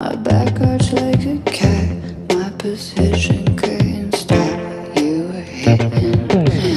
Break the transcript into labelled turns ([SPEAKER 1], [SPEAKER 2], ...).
[SPEAKER 1] My back arch like a cat. My position couldn't stop. You were hitting.